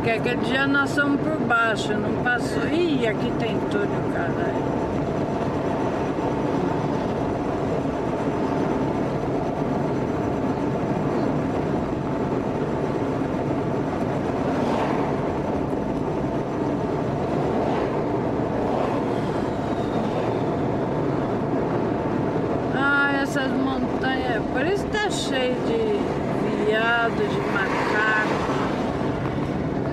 Porque aquele dia nós fomos por baixo, não passou. Ih, aqui tem túnel, caralho. Ah, essas montanhas, por isso tá cheio de viado, de macaco.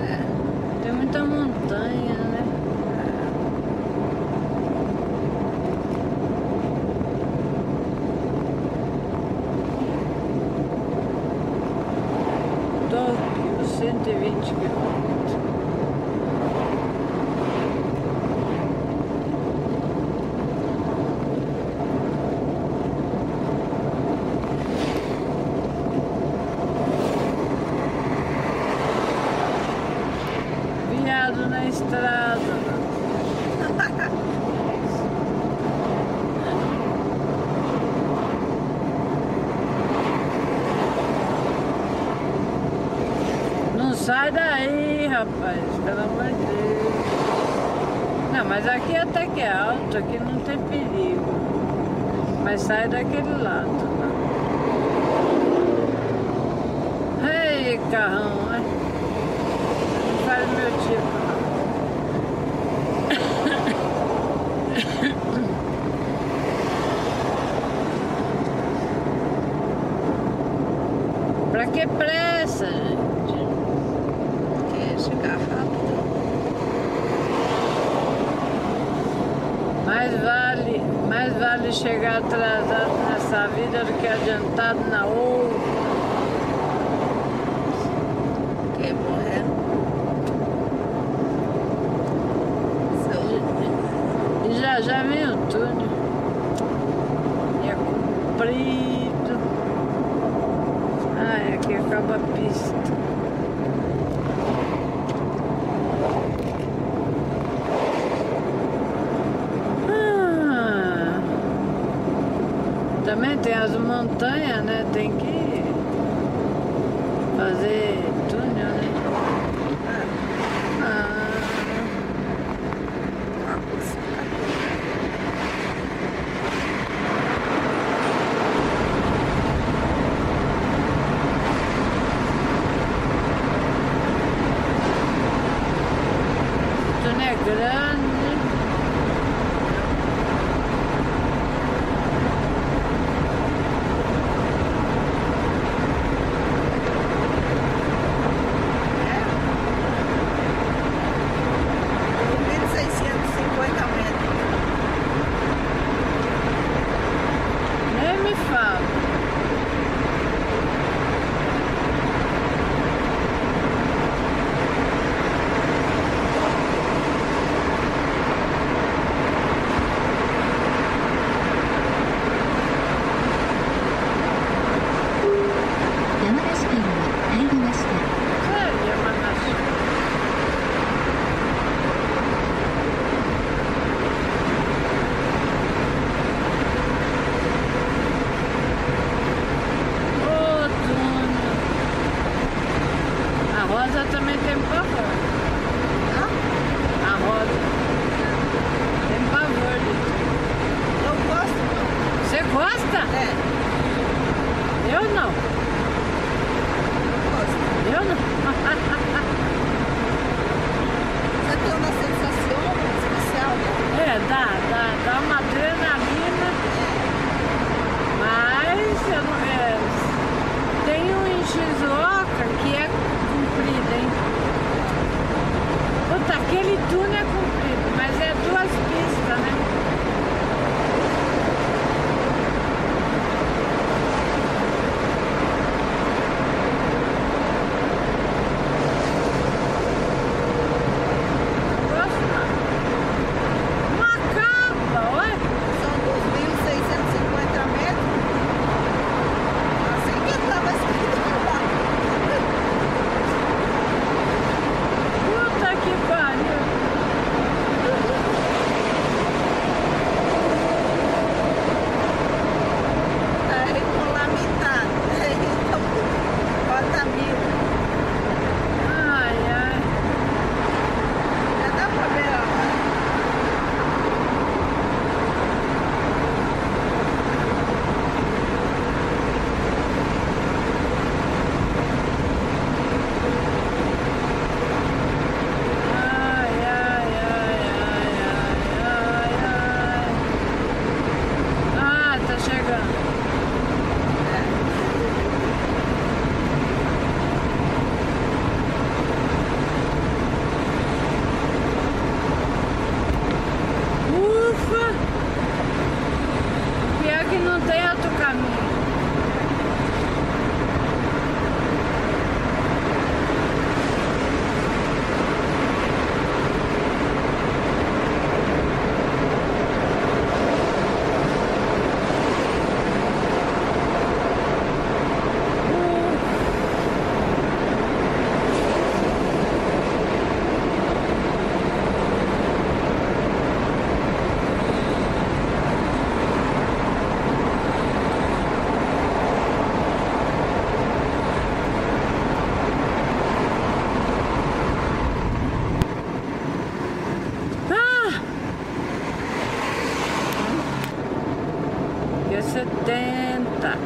É, tem muita montanha, né? Tóquio, 120 quilômetros. Viado na estrada. Não sai daí, rapaz, pelo amor de Deus. Não, mas aqui até que é alto, aqui não tem perigo. Mas sai daquele lado, né? Ei, carrão? Não faz meu tipo, não. Pra que pressa, gente? Quer chegar rápido. Mais vale, mais vale chegar atrasado nessa vida do que adiantado na outra. Quer morrer. E já já vem o túnel. E é comprido. Ai, aqui acaba a pista. Ah, também tem as montanhas, né? Tem que fazer túnel, né? Ah. Túnel é aquele túnel é comprido, mas é duas pistas, né? não tem outro caminho. 70.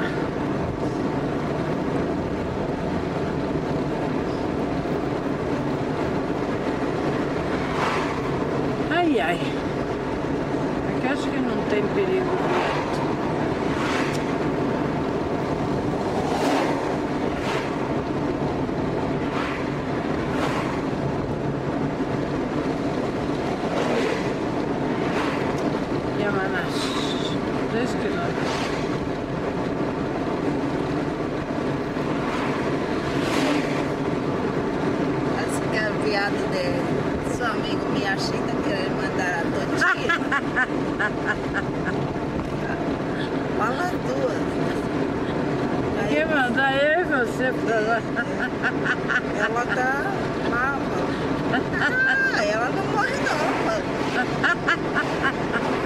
Ai, ai. É Aqui acho que não tem perigo direto. That's good. É viado de seu amigo me Miyashita querendo mandar a tortilha. Fala duas. Quem mandar eu e você falar? Ela tá mal, ah, ela não morre não, mano.